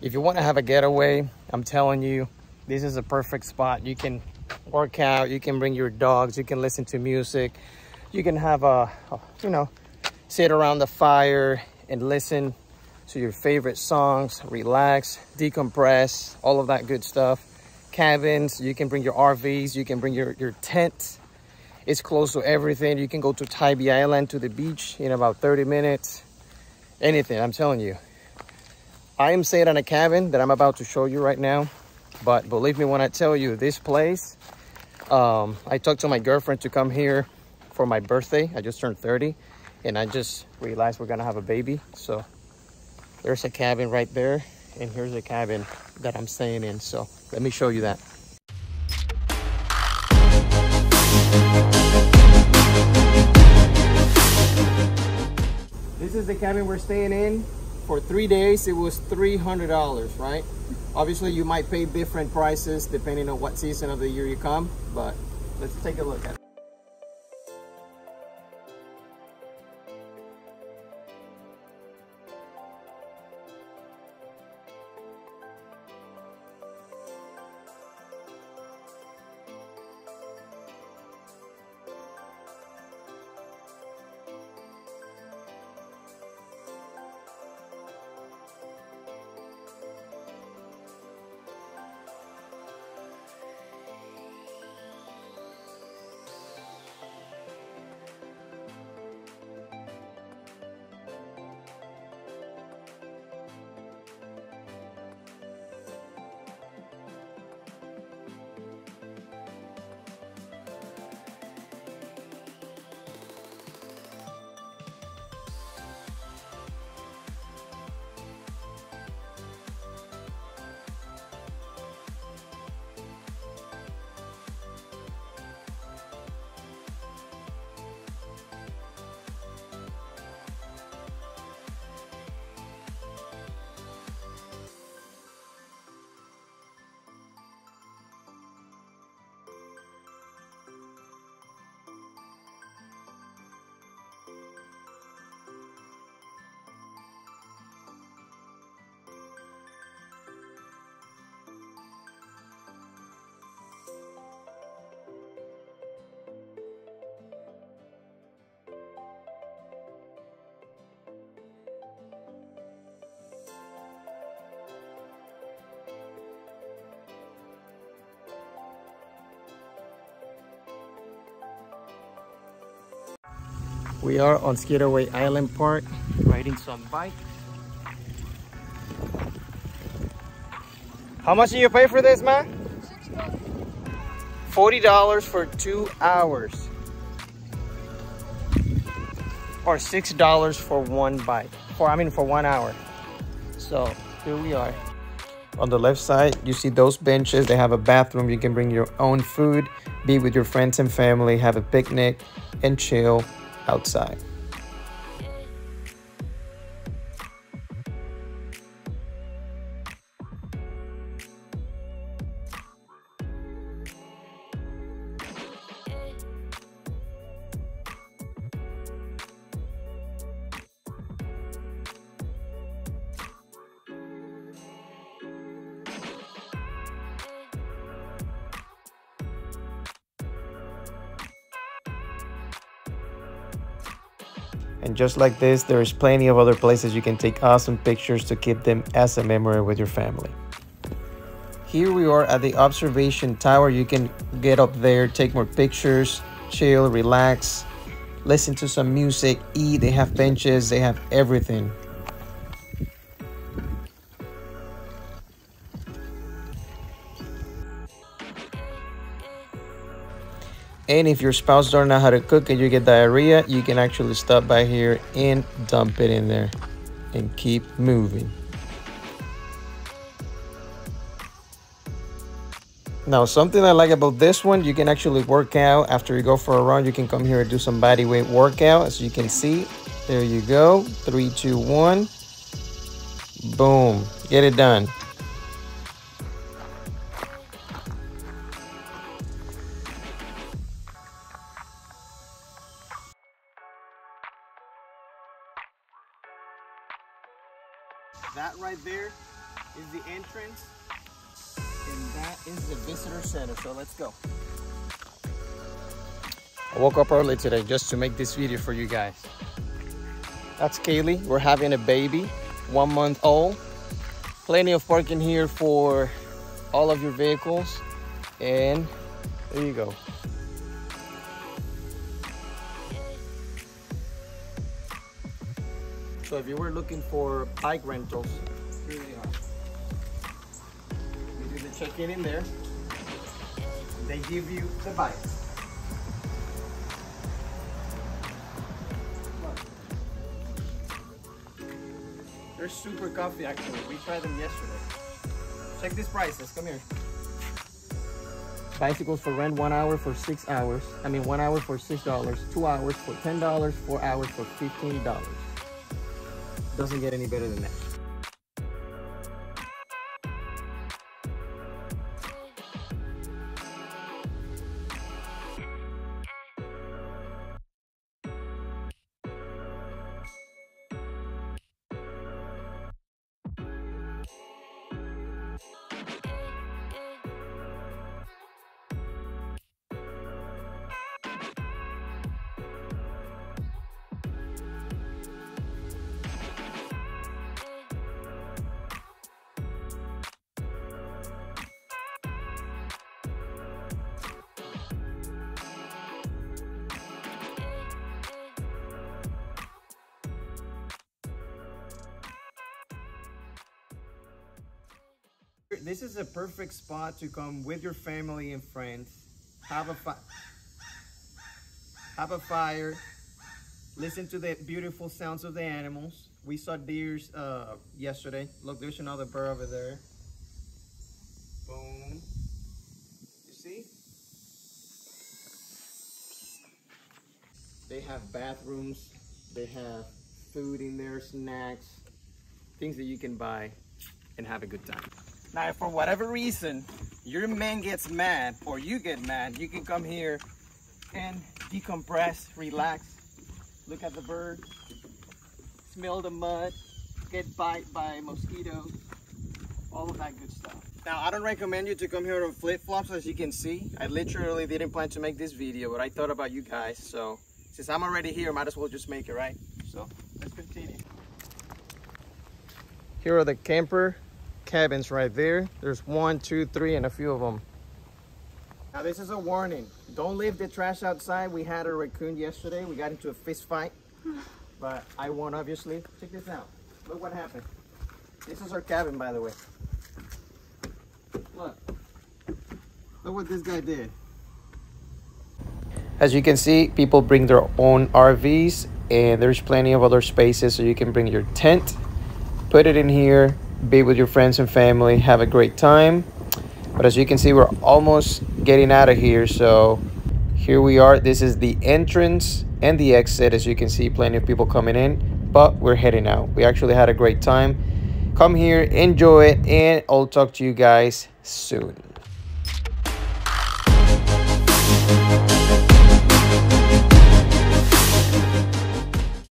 if you want to have a getaway, I'm telling you, this is a perfect spot. You can work out, you can bring your dogs, you can listen to music, you can have a, you know, sit around the fire and listen to your favorite songs, relax, decompress, all of that good stuff. Cabins, you can bring your RVs, you can bring your, your tent. It's close to everything. You can go to Tybee Island to the beach in about 30 minutes. Anything, I'm telling you. I am staying in a cabin that I'm about to show you right now. But believe me when I tell you, this place, um, I talked to my girlfriend to come here for my birthday. I just turned 30 and I just realized we're gonna have a baby. So there's a cabin right there and here's a cabin that I'm staying in. So let me show you that. This is the cabin we're staying in. For three days, it was $300, right? Obviously, you might pay different prices depending on what season of the year you come, but let's take a look at it. We are on Skidaway Island Park, riding some bike. How much do you pay for this, man? $40 for two hours. Or $6 for one bike. For, I mean, for one hour. So, here we are. On the left side, you see those benches. They have a bathroom. You can bring your own food, be with your friends and family, have a picnic, and chill outside. And just like this, there's plenty of other places you can take awesome pictures to keep them as a memory with your family. Here we are at the observation tower. You can get up there, take more pictures, chill, relax, listen to some music, eat. They have benches, they have everything. And if your spouse don't know how to cook and you get diarrhea, you can actually stop by here and dump it in there and keep moving. Now, something I like about this one, you can actually work out after you go for a run. You can come here and do some body weight workout. As you can see, there you go. Three, two, one. Boom. Get it done. That right there is the entrance. And that is the visitor center. So let's go. I woke up early today just to make this video for you guys. That's Kaylee. We're having a baby, one month old. Plenty of parking here for all of your vehicles. And there you go. So if you were looking for bike rentals, here they are. You do the check-in in there. They give you the bike. They're super comfy actually. We tried them yesterday. Check these prices. Come here. Bicycles for rent one hour for six hours. I mean one hour for six dollars, two hours for ten dollars, four hours for fifteen dollars. Doesn't get any better than that. This is a perfect spot to come with your family and friends. Have a fi have a fire. Listen to the beautiful sounds of the animals. We saw deers uh, yesterday. Look, there's another bird over there. Boom. You see? They have bathrooms. They have food in there, snacks, things that you can buy and have a good time. Now, if for whatever reason your man gets mad or you get mad, you can come here and decompress, relax, look at the bird, smell the mud, get bite by mosquitoes, all of that good stuff. Now, I don't recommend you to come here on flip-flops as you can see. I literally didn't plan to make this video, but I thought about you guys. So since I'm already here, might as well just make it, right? So let's continue. Here are the camper cabins right there. There's one, two, three, and a few of them. Now this is a warning. Don't leave the trash outside. We had a raccoon yesterday. We got into a fist fight, but I won obviously. Check this out. Look what happened. This is our cabin, by the way. Look. Look what this guy did. As you can see, people bring their own RVs and there's plenty of other spaces so you can bring your tent, put it in here, be with your friends and family, have a great time. But as you can see, we're almost getting out of here. So here we are. This is the entrance and the exit. As you can see, plenty of people coming in, but we're heading out. We actually had a great time. Come here, enjoy it, and I'll talk to you guys soon.